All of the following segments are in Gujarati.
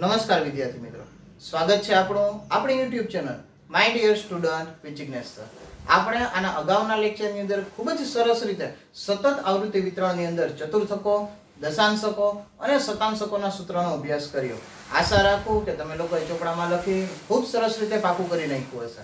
નમસ્કાર વિદ્યાર્થી મિત્રો. સ્વાગત છે આપણું આપણી YouTube channel my dear student પિચિગ્નેસ sir આપણે આના અગાઉના લેક્ચરની અંદર ખૂબ જ સરસ રીતે સતત આવૃત્તિ વિતરણની અંદર ચતુર્થકો, દશાંશકો અને શતાંશકોના સૂત્રનો અભ્યાસ કર્યો. આશા રાખું કે તમે લોકોએ ચોપડામાં લખી ખૂબ સરસ રીતે પાકું કરી નાખ્યું હશે.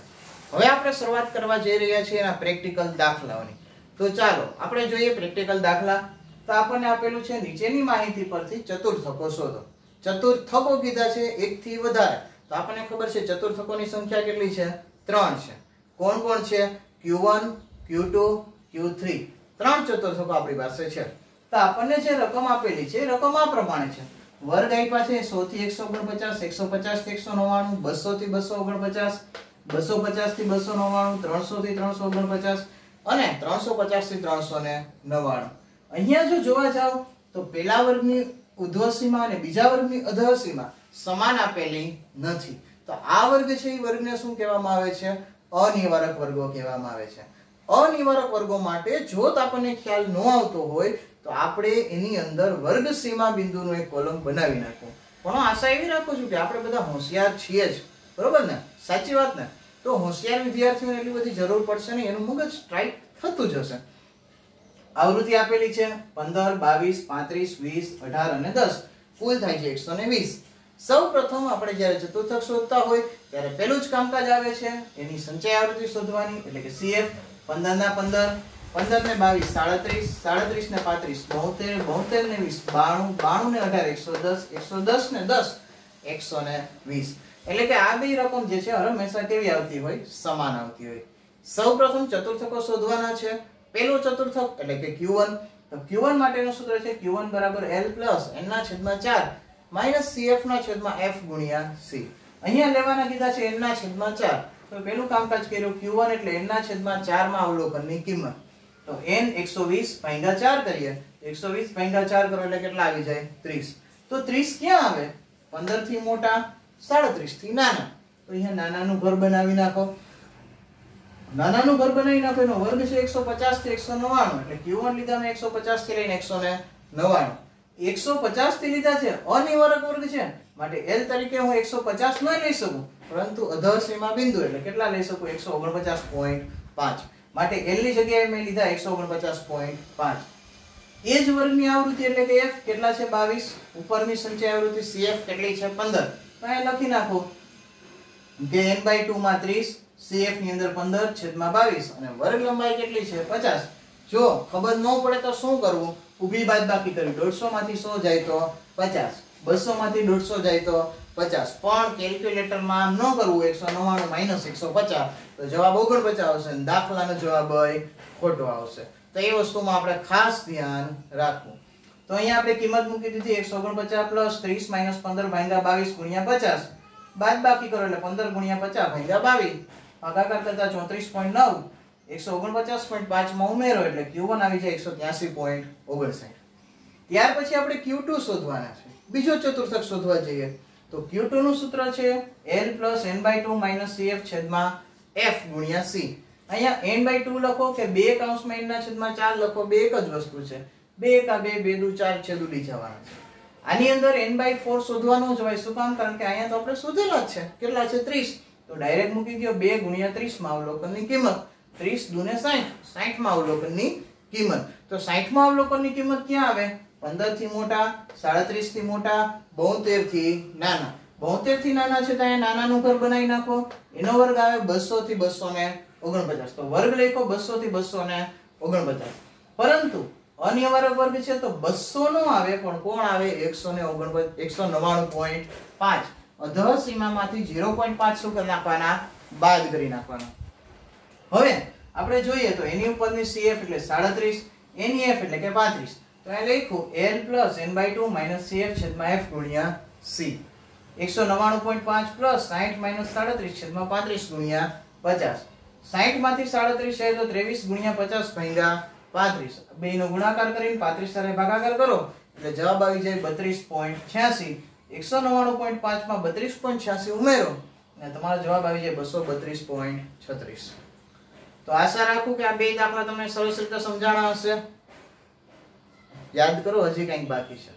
હવે આપણે શરૂઆત કરવા જઈ રહ્યા છીએ એના પ્રેક્ટિકલ દાખલાઓની. તો ચાલો, આપણે જોઈએ પ્રેક્ટિકલ દાખલા. તો આપણને આપેલું છે નીચેની માહિતી પરથી ચતુર્થકો શોધો. ચતુર્થકો કીધા છે એક થી વધારે. તો આપણને ખબર છે ચતુર્થકોની સંખ્યા કેટલી છે? ત્રણ છે. કોણ કોણ છે? Q1 Q2 Q3 ત્રણ ચતુર્થકો આપણી પાસે છે. તો આપણને જે રકમ આપેલી છે, એ રકમ આ પ્રમાણે છે. વર્ગ આપ્યા છે સો થી 149 150 થી 199 200 થી 249 250 થી 299 300 થી 349 અને 350 થી 399 અહીંયા જો જોવા જાવ તો પેલા વર્ગની સીમા અને બીજા વર્ગની અધઃ સીમા સમાન આપેલી નથી. તો આ વર્ગ છે એ વર્ગને શું કહેવામાં આવે છે? અનિવારક વર્ગો કહેવામાં આવે છે. અનિવારક વર્ગો માટે જો આપણને ખ્યાલ ન આવતો હોય, તો આપણે એની અંદર વર્ગ સીમા બિંદુનો એક કોલમ બનાવી નાખો. પણ આશા એવી રાખું છું કે આપણે બધા હોશિયાર છીએ જ. બરોબર ને? સાચી વાત ને? તો હોશિયાર વિદ્યાર્થીઓને એટલી બધી જરૂર પડશે ને? એનું મગજ સ્ટ્રાઇક થતું જ હશે. આવૃત્તિ આપેલી છે પંદર, બાવીસ, પાંત્રીસ, વીસ, અઢાર અને દસ. કુલ થાય છે એકસો ને વીસ. સૌ આપણે જ્યારે ચતુર્થક શોધતા હોય, ત્યારે પહેલું જ કામકાજ આવે છે એની સંચય આવૃત્તિ શોધવાની, એટલે કે સીએફ. પંદર ના પંદર પંદર ને બાવીસ, સાડત્રીસ સાડત્રીસ ને પાંત્રીસ, બોતેર બોતેર ને વીસ, બાણું બાણું ને અઢાર, એકસો દસ એકસો દસ ને દસ, એકસો ને વીસ. એટલે કે આ બે રકમ જે છે હંમેશા કેવી આવતી હોય? સમાન આવતી હોય. સૌ પ્રથમ ચતુર્થકો શોધવાના છે. પેલું ચતુર્થક એટલે કે Q1 તો Q1 માટેનું સૂત્ર છે Q1 બરાબર L n ના છેદમાં 4 માઇનસ CF ના છેદમાં F ગુણ્યા C. અહીંયા લેવાના કીધા છે n ના છેદમાં 4 તો પેલું કામકાજ કર્યું Q1 એટલે n ના છેદમાં 4 માં અવલોકનની કિંમત. તો n 120 ભાગ્યા 4 કરીએ 120 ભાગ્યા 4 કરો એટલે કેટલા આવી જાય? 30 તો 30 ક્યાં આવે? 15 થી મોટા 37 થી નાના. તો અહીંયા નાનાનું ઘર બનાવી નાખો. નાનાનું ઘર બનાવી નાખો, એનો વર્ગ છે 150 થી 199 એટલે Q1 લીધા મેં 150 થી લઈને 199 150 થી લીધા છે, અનિવારક વર્ગ છે. માટે L તરીકે હું 150 ન લઈ શકું, પરંતુ અધર સીમા બિંદુ એટલે કેટલા લઈ શકું? 149.5 માટે L ની જગ્યાએ મેં લીધા 149.5 એ જ વર્ગની આવૃત્તિ એટલે કે F કેટલા છે? 22 ઉપરની સંચય આવૃત્તિ CF કેટલી છે? 15 તો અહીં લખી નાખો. કે n બાય 2 માં 30 CF ની અંદર 15 છેદમાં 22 અને વર્ગ લંબાઈ કેટલી છે? 50 જો ખબર ન પડે તો શું કરવું? ઊભી બાદબાકી કરવી 150 માંથી 100 જાય તો 50 200 માંથી 150 જાય તો 50 પણ કેલ્ક્યુલેટરમાં ન કરવું. 199 એકસો 150 તો જવાબ 49 આવશે અને દાખલાનો જવાબ ખોટો આવશે. તો એ વસ્તુમાં આપણે ખાસ ધ્યાન રાખવું. તો અહીંયા આપણે કિંમત મૂકી દીધી. 149 પ્લસ 30 માઇનસ 15 ભાગ્યા 22 ગુણ્યા 50 બાદ બાકી કરો એટલે 15 ગુણ્યા 50 ભાગ્યા 22 ભાગાકાર કરતા 34.9 149.5 માં ઉમેરો એટલે Q1 આવી જાય 183.59 ત્યાર પછી આપણે Q2 શોધવાના છે. બીજો ચતુર્થક શોધવા જઈએ. તો Q2 નું સૂત્ર છે L n/2 CF છેદમાં F ગુણ્યા અહીંયા n/2 લખો કે બે કૌંસમાં n ના છેદમાં 4 લખો, બે એક જ વસ્તુ છે. બે એકા બે બે દુ ચાર છેદ ઉડી જવાના છે. આની અંદર n/4 શોધવાનું જ હોય. શું કામ? કારણ કે અહીંયા તો આપણે શોધેલા જ છે. કેટલા છે? 30 તો ડાયરેક્ટ મૂકી દો બે ગુણ્યા 30 માં અવલોકનની કિંમત. 30 દુને 60 60 માં અવલોકનની કિંમત. તો 60 માં અવલોકનની કિંમત ક્યાં આવે? 15 થી મોટા 37 થી મોટા 72 થી નાના. 72 થી નાના છે તો નાના નાનાનું ઘર બનાવી નાખો. એનો વર્ગ આવે બસો થી 249 તો વર્ગ લખો બસો થી 249 પરંતુ અનિવારક વર્ગ છે તો બસો નો આવે પણ કોણ આવે? 149 199.5 અધર સીમામાંથી 0.5 શું કરી નાખવાના, બાદ કરી નાખવાના. હવે આપણે જોઈએ તો એની ઉપરની CF એટલે 37 એની એફ એટલે કે 35 તો અહીં લખ્યું L n/2 CF છેદમાં F ગુણ્યા C. 199.5 પ્લસ 60 માઇનસ 37 છેદમાં 35 ગુણ્યા 50 60 માંથી 37 જાય તો 23 ગુણ્યા 50 ભાગ્યા 35 બે નો ગુણાકાર કરીને 35 સાથે ભાગાકાર કરો. એટલે જવાબ આવી જાય 32.86 199.5 માં 32.86 ઉમેરો અને તમારો જવાબ આવી જાય 232.36 તો આશા રાખું કે આ બે દાખલા તમને સરસ રીતે સમજાણા હશે. યાદ કરો, હજી કંઈક બાકી છે.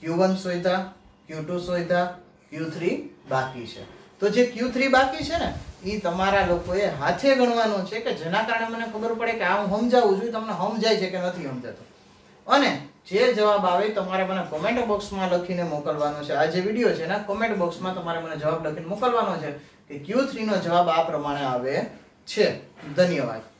ક્યુ વન સોયતા, ક્યુ ટુ સોયતા, ક્યુ થ્રી બાકી છે. તો જે ક્યુ થ્રી બાકી છે ને, એ તમારા લોકોએ હાથે ગણવાનું છે કે જેના કારણે મને ખબર પડે કે આ હું સમજાવું છું તમને સમજાય છે કે નથી સમજાતું. અને જે જવાબ આવે તમારે મને કોમેન્ટ બોક્સમાં લખીને મોકલવાનો છે. આ જે વીડિયો છે એના કોમેન્ટ બોક્સમાં તમારે મને જવાબ લખીને મોકલવાનો છે કે ક્યુ થ્રીનો જવાબ આ પ્રમાણે આવે છે. ધન્યવાદ.